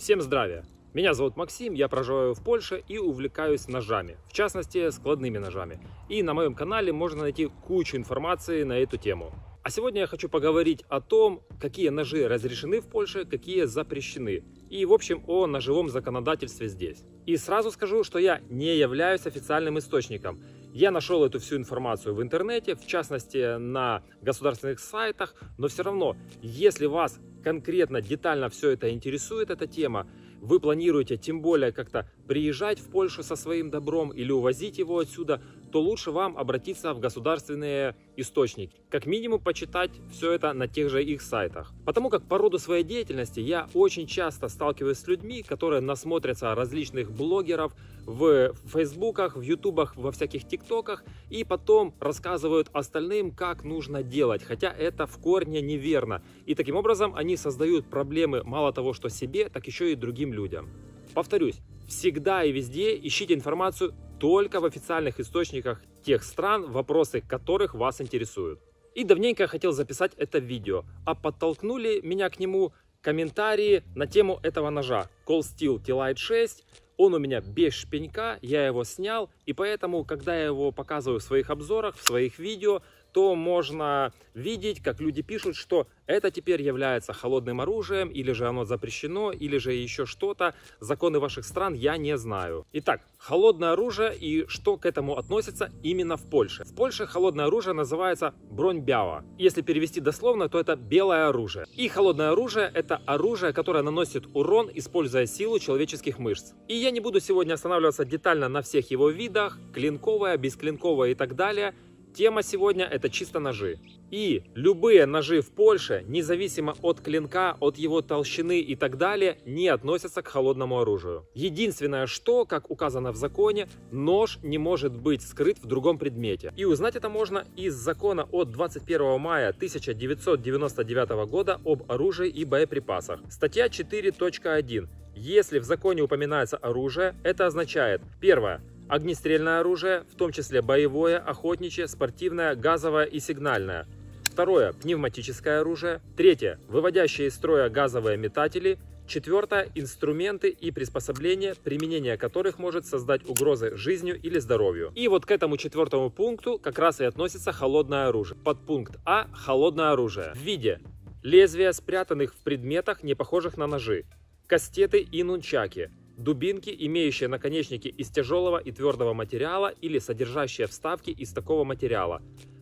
Всем здравия! Меня зовут Максим, я проживаю в Польше и увлекаюсь ножами, в частности складными ножами. И на моем канале можно найти кучу информации на эту тему. А сегодня я хочу поговорить о том, какие ножи разрешены в Польше, какие запрещены. И в общем о ножевом законодательстве здесь. И сразу скажу, что я не являюсь официальным источником. Я нашел эту всю информацию в интернете, в частности на государственных сайтах, но все равно, если вас конкретно, детально все это интересует, эта тема, вы планируете тем более как-то приезжать в Польшу со своим добром или увозить его отсюда, то лучше вам обратиться в государственные источники. Как минимум почитать все это на тех же их сайтах. Потому как по роду своей деятельности я очень часто сталкиваюсь с людьми, которые насмотрятся различных блогеров в фейсбуках, в ютубах, во всяких тиктоках и потом рассказывают остальным, как нужно делать. Хотя это в корне неверно. И таким образом они создают проблемы мало того, что себе, так еще и другим людям. Повторюсь, всегда и везде ищите информацию только в официальных источниках тех стран, вопросы которых вас интересуют. И давненько я хотел записать это видео, а подтолкнули меня к нему комментарии на тему этого ножа Cold Steel T-Lite 6. Он у меня без шпенька, я его снял, и поэтому, когда я его показываю в своих обзорах, в своих видео, то можно видеть, как люди пишут, что это теперь является холодным оружием, или же оно запрещено, или же еще что-то. Законы ваших стран я не знаю. Итак, холодное оружие и что к этому относится именно в Польше. В Польше холодное оружие называется броньбява. Если перевести дословно, то это белое оружие. И холодное оружие это оружие, которое наносит урон, используя силу человеческих мышц. И я не буду сегодня останавливаться детально на всех его видах, клинковое, бесклинковое и так далее. Тема сегодня это чисто ножи. И любые ножи в Польше, независимо от клинка, от его толщины и так далее, не относятся к холодному оружию. Единственное, что, как указано в законе, нож не может быть скрыт в другом предмете. И узнать это можно из закона от 21 мая 1999 года об оружии и боеприпасах. Статья 4.1. Если в законе упоминается оружие, это означает, первое, огнестрельное оружие, в том числе боевое, охотничье, спортивное, газовое и сигнальное. Второе – пневматическое оружие. Третье – выводящие из строя газовые метатели. Четвертое – инструменты и приспособления, применение которых может создать угрозы жизнью или здоровью. И вот к этому четвертому пункту как раз и относится холодное оружие. Подпункт А – холодное оружие в виде лезвия, спрятанных в предметах, не похожих на ножи, кастеты и нунчаки, Дубинки, имеющие наконечники из тяжелого и твердого материала или содержащие вставки из такого материала.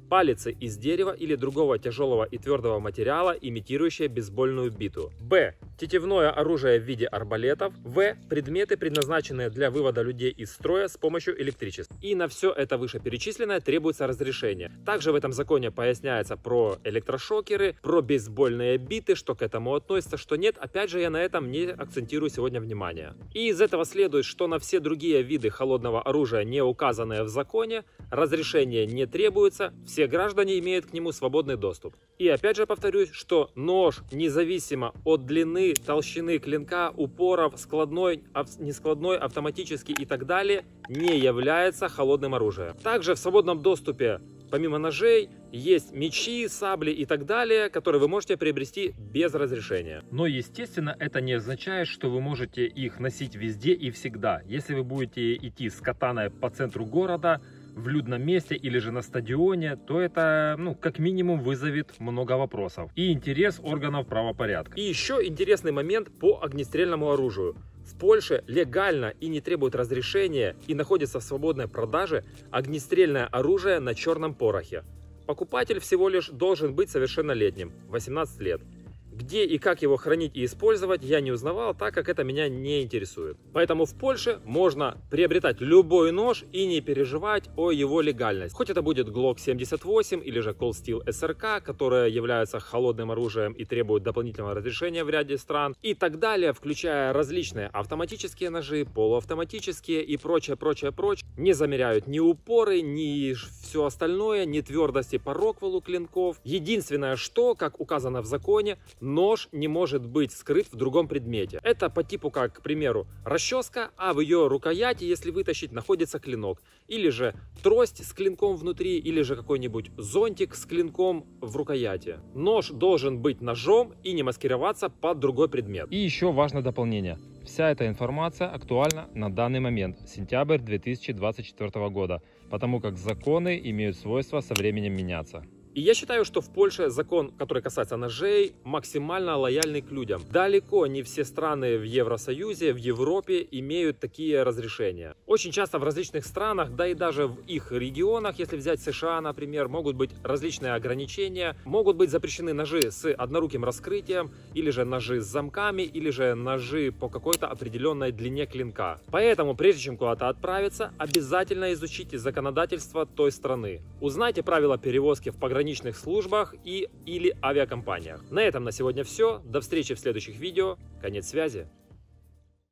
Палицы из дерева или другого тяжелого и твердого материала, имитирующие бейсбольную биту. Б. Тетивное оружие в виде арбалетов. В. Предметы, предназначенные для вывода людей из строя с помощью электричества. И на все это вышеперечисленное требуется разрешение. Также в этом законе поясняется про электрошокеры, про бейсбольные биты, что к этому относится, что нет. Опять же, я на этом не акцентирую сегодня внимание. И из этого следует, что на все другие виды холодного оружия, не указанные в законе, разрешение не требуется, все граждане имеют к нему свободный доступ. И опять же повторюсь, что нож, независимо от длины, толщины клинка, упоров, складной, нескладной, автоматический и так далее, не является холодным оружием. Также в свободном доступе Помимо ножей, есть мечи, сабли и так далее, которые вы можете приобрести без разрешения. Но, естественно, это не означает, что вы можете их носить везде и всегда. Если вы будете идти с катаной по центру города, в людном месте или же на стадионе, то это, ну, как минимум вызовет много вопросов и интерес органов правопорядка. И еще интересный момент по огнестрельному оружию. В Польше легально и не требует разрешения и находится в свободной продаже огнестрельное оружие на черном порохе. Покупатель всего лишь должен быть совершеннолетним, 18 лет. Где и как его хранить и использовать я не узнавал, так как это меня не интересует. Поэтому в Польше можно приобретать любой нож и не переживать о его легальности. Хоть это будет Glock 78 или же Cold Steel SRK, которые являются холодным оружием и требуют дополнительного разрешения в ряде стран и так далее, включая различные автоматические ножи, полуавтоматические и прочее, прочее, прочее. Не замеряют ни упоры, ни все остальное, ни твердости по роквелу клинков. Единственное, что, как указано в законе, Нож не может быть скрыт в другом предмете. Это по типу как, к примеру, расческа, а в ее рукояти, если вытащить, находится клинок. Или же трость с клинком внутри, или же какой-нибудь зонтик с клинком в рукояти. Нож должен быть ножом и не маскироваться под другой предмет. И еще важное дополнение. Вся эта информация актуальна на данный момент, сентябрь 2024 года, потому как законы имеют свойство со временем меняться. И я считаю, что в Польше закон, который касается ножей, максимально лояльный к людям. Далеко не все страны в Евросоюзе, в Европе имеют такие разрешения. Очень часто в различных странах, да и даже в их регионах, если взять США, например, могут быть различные ограничения. Могут быть запрещены ножи с одноруким раскрытием, или же ножи с замками, или же ножи по какой-то определенной длине клинка. Поэтому, прежде чем куда-то отправиться, обязательно изучите законодательство той страны. Узнайте правила перевозки в пограничных пограничных службах и или авиакомпаниях. На этом на сегодня все. До встречи в следующих видео. Конец связи.